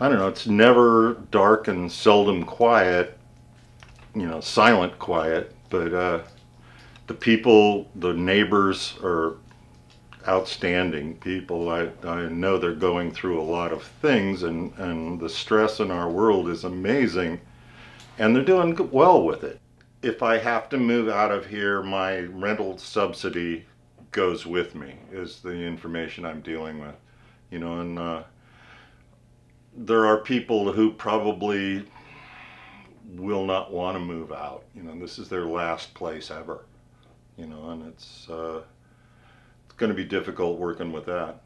I don't know, it's never dark and seldom quiet, you know, silent quiet, but uh, the people, the neighbors are outstanding people. I, I know they're going through a lot of things and, and the stress in our world is amazing and they're doing well with it. If I have to move out of here, my rental subsidy goes with me, is the information I'm dealing with. You know, and uh, there are people who probably will not want to move out. You know, this is their last place ever. You know, and it's uh, it's going to be difficult working with that.